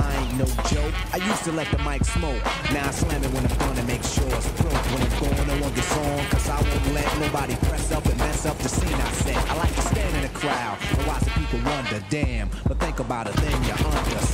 I used to let the mic smoke. Now I slam it when I'm gonna make sure it's broke. When I'm going, I won't get on, cause I won't let nobody press up and mess up the scene I set. I like to stand in the crowd and watch the people wonder, damn. But think about it, then you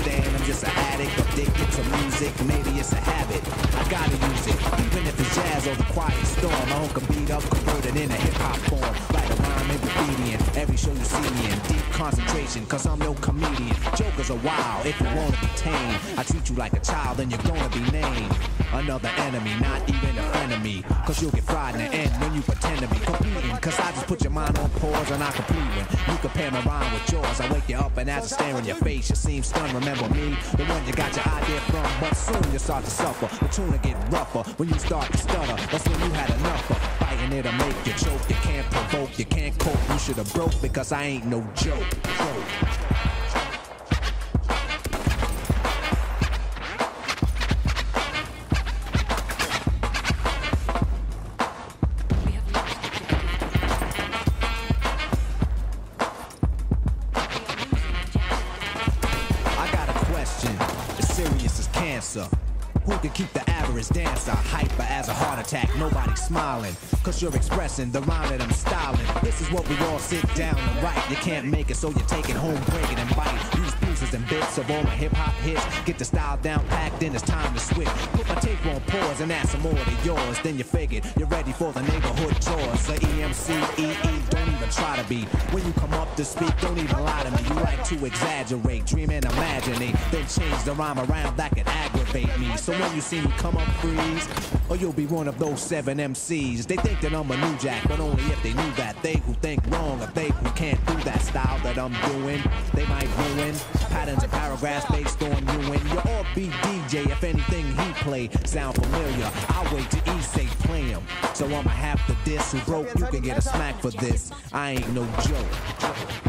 understand. I'm just an addict, addicted to music. Maybe it's a habit. I gotta use it, even if it's jazz or the quiet storm. I hook a beat up, convert it into hip hop form. Write a rhyme in in every show you see me in. Deep concentration, cause I'm no comedian. Jokers are wild if you wanna be tame. I treat you like a child, then you're gonna be named. Another enemy, not even a friend of me. Cause you'll get fried in the end when you pretend to be competing. Cause I just put your mind on pause and I complete when you compare my rhyme with yours. I wake you up and as I stare in your face, you seem stunned. Remember me, the one you got your idea from. But soon you start to suffer. The tune will get rougher when you start to stutter. That's when you had enough of fighting it'll make you choke. You can't provoke, you can't cope. You should have broke because I ain't no joke. joke. Serious as cancer. Who can keep the average dancer hyper as a heart attack? Nobody smiling. Cause you're expressing the rhyme that I'm styling. This is what we all sit down and write. You can't make it, so you take it home, break it and bite. Use pieces and bits of all my hip hop hits. Get the style down packed, then it's time to switch. Put my tape on pause and add some more to yours. Then you figured you're ready for the neighborhood chores. The EMC, EE, don't even try to be. When you come up to speak, don't even lie to me. You like to exaggerate, dream and imagining. Then change the rhyme around that can aggravate me. So when you see me come up, freeze. Or you'll be one of those seven MCs. They think that I'm a new jack, but only if they knew that. They who think wrong, or they who can't do that style that I'm doing, they might ruin patterns and paragraphs based on you and your all be DJ. If anything he play sound familiar, I'll wait to he say play him. So I'ma have to diss who broke. You can get a smack for this. I ain't no joke.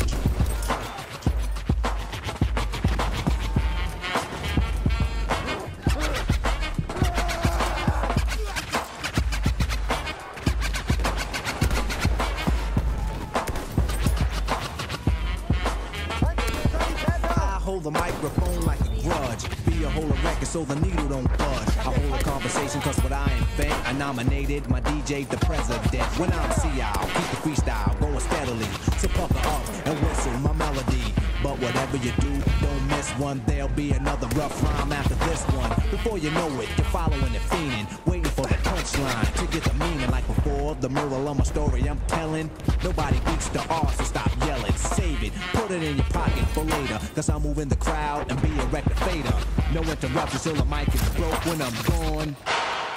The microphone like a grudge. Be a a record so the needle don't budge. I hold a conversation cause what I invent, I nominated my DJ the president. When I'm see I'll keep the freestyle going steadily. So pucker up and whistle my melody. But whatever you do, don't miss one. There'll be another rough rhyme after this one. Before you know it, you're following the fiending, waiting for the punchline to get the meaning. Like before, the moral of my story I'm telling. Nobody beats the R, so stop. Save it, put it in your pocket for later. Cause I'm moving the crowd and be a record fader. No interruptions till the mic is broke. When I'm gone,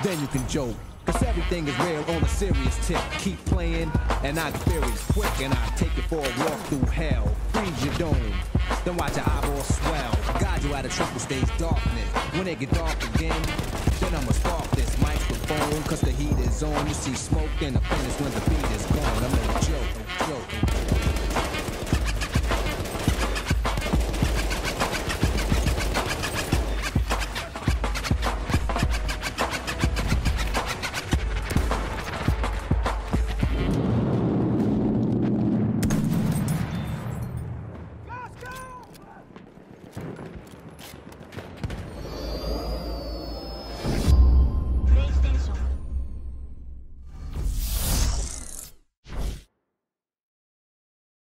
then you can joke. Cause everything is real on a serious tip. Keep playing, and I theories quick, and I take it for a walk through hell. Freeze your dome, then watch your eyeballs swell. Guide you out of triple stage darkness. When it get dark again, then I'ma spark this microphone. Cause the heat is on. You see smoke, then the finish when the beat is gone. I'm no joke, joke, joke.